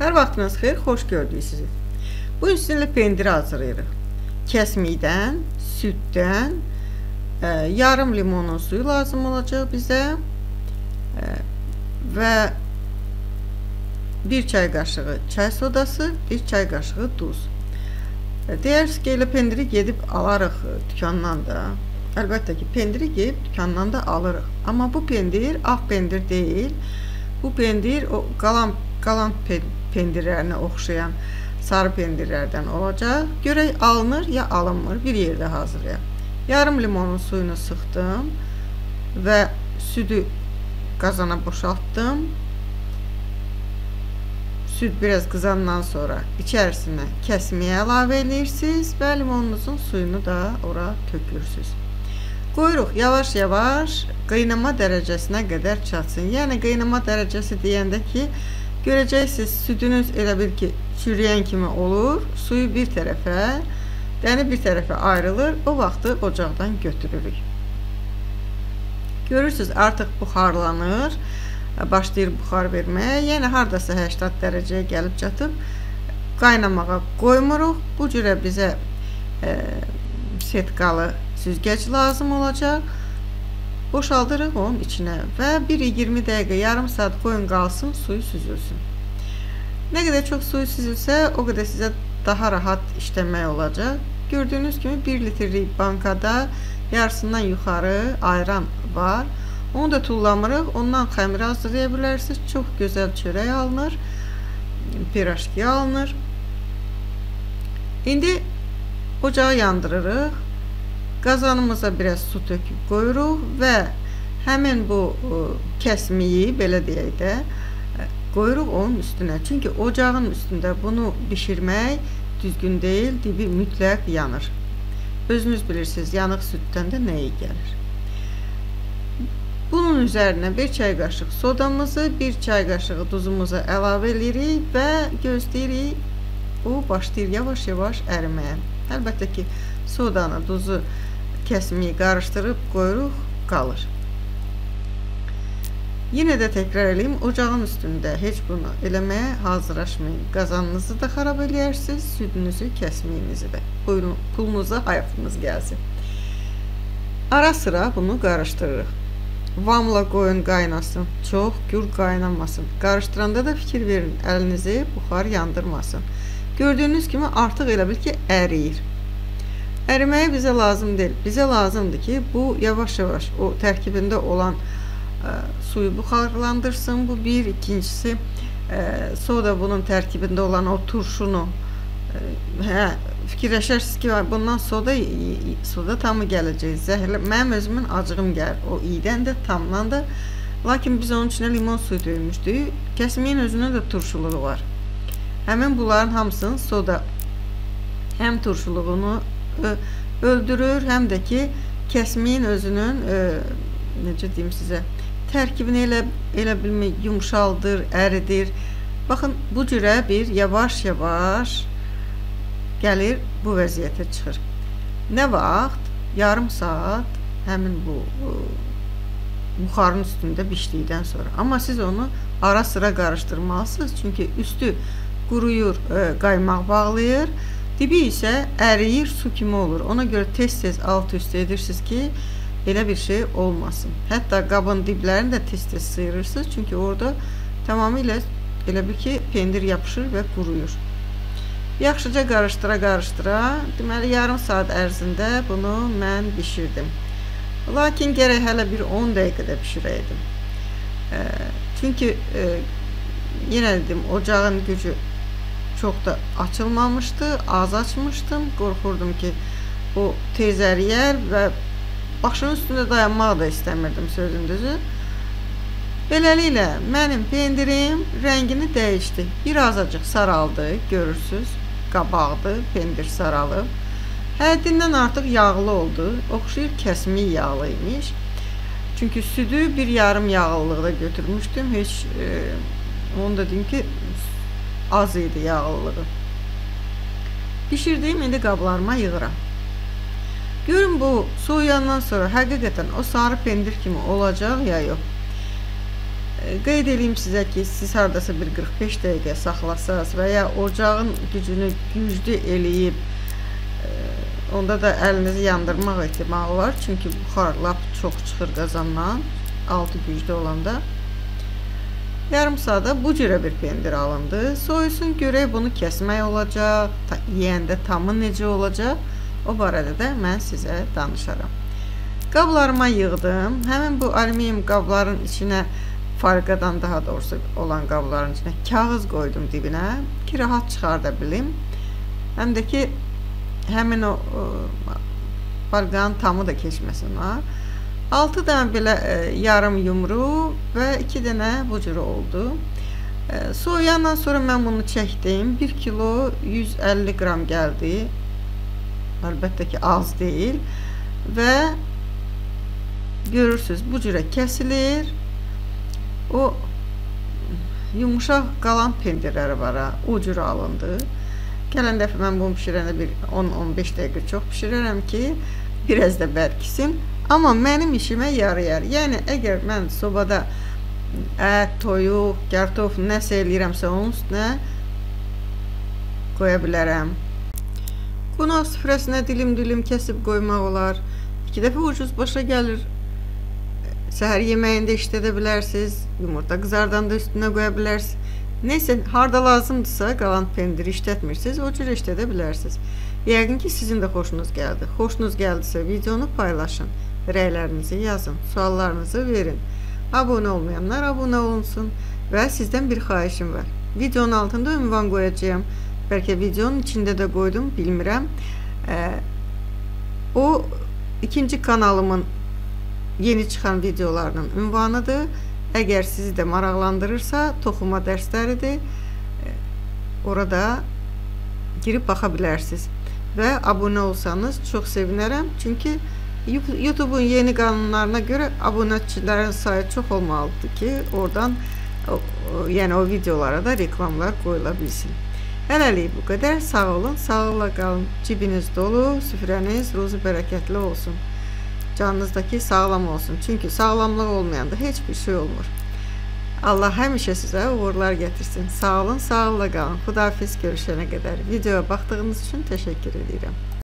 Hər vaxtınız xeyir, xoş gördük sizi. Bu gün sizinlə pendir hazırlayırıq. Kəsmikdən, süddən, ə, yarım limonun suyu lazım olacaq bizə ə, və 1 çay qaşığı çay sodası, 1 çay qaşığı duz. Deyirsiniz ki, elə pendiri gedib alarıq dükandan da. Əlbəttə ki, pendiri gedib dükandan da alırıq. Amma bu pendir ağ pendir deyil. Bu pendir o qalan qalan pendirlərinə oxşayan sarı pendirlərdən olacaq. Görək alınır ya alınmır. Bir yerdə hazırlayaq. Yarım limonun suyunu sıxdım və südü qazana boşaltdım. Süd biraz qızandan sonra içərisinə kəsməyə əlavə edirsiniz və limonunuzun suyunu da ora tökürsüz. Qoyuruq yavaş-yavaş qaynama dərəcəsinə qədər çatsın. Yəni qaynama dərəcəsi deyəndə ki, görəcəksiniz südünüz elə bil ki, çürüyən kimi olur. Suyu bir tərəfə, dəni bir tərəfə ayrılır. O vaxtı ocaqdan götürürük. Görürsüz, artıq buxarlanır. Başlayır buxar verməyə. Yəni hardasa 80 dərəcəyə gəlib çatıb qaynamağa qoymuruq. Bu cürə bizə e, setkalı süzgəc lazım olacaq. Boşaldırıq onun içinə və 1-20 dəqiqə, yarım saat qoyun qalsın, suyu süzülsün. Nə qədər çox suyu süzülsə, o qədər sizə daha rahat işləmək olacaq. Gördüyünüz kimi 1 litrlik bankada yarısından yuxarı ayran var. Onu da tullamırıq. Ondan xəmir hazırlaya bilərsiniz. Çox gözəl çörək alınır. Pirajki alınır. İndi ocağı yandırırıq. Qazanımıza biraz su töküb qoyuruq və həmin bu ə, kəsmiyi, belə deyək də, qoyuruq onun üstünə. Çünki ocağın üstündə bunu bişirmək düzgün deyil, dibi mütləq yanır. Özünüz bilirsiniz, yanıq süddən də nəyi gəlir. Bunun üzərinə bir çay qaşıq sodamızı, bir çay qaşığı duzumuzu əlavə edirik və gözləyirik. O başlayır yavaş-yavaş əriməyə. Əlbəttə ki, sodanı, duzu kəsmiyi qarışdırıb qoyuruq, qalır. Yenə də təkrar eləyim, ocağın üstündə heç bunu eləməyə hazırlaşmayın. Qazanınızı da xarab eləyərsiniz, südünüzü, kəsmiyinizi də. Buyurun, pulunuza hayfınız gəlsin. Ara sıra bunu qarışdırırıq. Vamla qoyun qaynasın, çox gür qaynamasın. Qarışdıranda da fikir verin, əlinizi buxar yandırmasın. Gördüyünüz kimi artıq elə bil ki, əriyir. Əriməyə bizə lazım deyil. Bizə lazımdır ki, bu yavaş-yavaş o tərkibində olan ə, suyu buxarlandırsın. Bu bir, ikincisi ə, soda bunun tərkibində olan o turşunu ə, hə fikirləşərsiniz ki, bundan soda soda tamı gələcək. Zəhərli mənim özümün acığım gəlir. O iydən də, tamdan da. Lakin biz onun içinə limon suyu döymüşdük. Kəsmiyin özünün də turşuluğu var. Həmin bunların hamısının soda həm turşuluğunu öldürür, həm də ki, kəsmiyin özünün ə, necə deyim sizə, tərkibini elə elə bilmə yumşaldır, əridir. Baxın, bu cürə bir yavaş-yavaş gəlir bu vəziyyətə çıxır. Nə vaxt? Yarım saat həmin bu ə, buxarın üstündə bişdikdən sonra. Amma siz onu ara-sıra qarışdırmalısınız, çünki üstü quruyur, ə, qaymaq bağlayır. Dibi isə əriyir, su kimi olur. Ona görə tez-tez alt-üst edirsiniz ki, belə bir şey olmasın. Hətta qabın diblərini də tez-tez sıyırırsınız, çünki orada tamamilə elə bir ki, pendir yapışır və quruyur. Yaxşıca qarışdıra-qarışdıra, deməli yarım saat ərzində bunu mən bişirdim. Lakin gərək hələ bir 10 dəqiqədə bişirəydim. Çünki yenə dedim, ocağın gücü çox da açılmamışdı, az açmışdım. Qorxurdum ki, o tez əriyər və başının üstündə dayanmaq da istəmirdim sözün düzü. Beləliklə, mənim pendirim rəngini dəyişdi. Bir azacıq saraldı, görürsüz. Qabaqdı, pendir saralıb. Həddindən artıq yağlı oldu. Oxşayır kəsmik yağlı imiş. Çünki südü bir yarım yağlılıqda götürmüşdüm. Heç e, onu da deyim ki, az idi yağlılığı. Bişirdiyim indi qablarıma yığıram. Görün bu soğuyandan sonra həqiqətən o sarı pendir kimi olacaq ya yox. Qeyd edeyim sizə ki, siz hardasa bir 45 dəqiqə saxlasaz və ya ocağın gücünü güclü eləyib onda da əlinizi yandırmaq ehtimalı var. Çünki buxar lap çox çıxır qazandan, altı güclü olanda. Yarım saata bu cürə bir pendir alındı. Soyusun görək bunu kəsmək olacaq, yeyəndə tamı necə olacaq, o barədə də mən sizə danışaram. Qablarıma yığdım. Həmin bu alüminium qabların içinə farqadan daha doğrusu olan qabların içinə kağız qoydum dibinə ki, rahat çıxarda bilim. Həm də ki, həmin o farqanın tamı da keçməsin ha. 6 dənə belə e, yarım yumru və 2 dənə bu cür oldu. E, soğuyandan sonra mən bunu çəkdim. 1 kilo 150 qram gəldi. Əlbəttə ki, az deyil. Və görürsüz, bu cürə kəsilir. O yumuşaq qalan pendirləri var o cür alındı. Gələn dəfə mən bunu bişirəndə bir 10-15 dəqiqə çox bişirərəm ki, biraz da bərkisin. Amma mənim işimə yarayar. Yəni əgər mən sobada ət, toyuq, kartof nəsə eləyirəmsə onun üstünə qoya bilərəm. Qonaq süfrəsinə dilim-dilim kəsib qoymaq olar. İki dəfə ucuz başa gəlir. Səhər yeməyində işlədə bilərsiniz. Yumurta qızardanda üstünə qoya bilərsiniz. Neysə, harda lazımdırsa, qalan pendiri işlətmirsiniz, o cür işlədə bilərsiniz. Yəqin ki, sizin də xoşunuz gəldi. Xoşunuz gəldisə, videonu paylaşın, rəylərinizi yazın, suallarınızı verin. Abunə olmayanlar abunə olunsun və sizdən bir xahişim var. Videonun altında ünvan qoyacağam. Bəlkə videonun içində də qoydum, bilmirəm. O, ikinci kanalımın yeni çıxan videolarının ünvanıdır. Əgər sizi də maraqlandırırsa, toxuma dərsləridir. Orada girib baxa bilərsiniz. Və abunə olsanız çox sevinərəm. Çünki YouTube-un yeni qanunlarına görə abunəçilərin sayı çox olmalıdır ki, oradan yəni o videolara da reklamlar qoyula bilsin. Hələlik bu qədər. Sağ olun, sağlıqla qalın. Cibiniz dolu, süfrəniz ruzu bərəkətli olsun. Canınızdakı sağlam olsun. Çünki sağlamlıq olmayanda heç bir şey olmur. Allah həmişə sizə uğurlar gətirsin. Sağ olun, sağlıqla qalın. Xudafiz görüşənə qədər. Videoya baxdığınız üçün təşəkkür edirəm.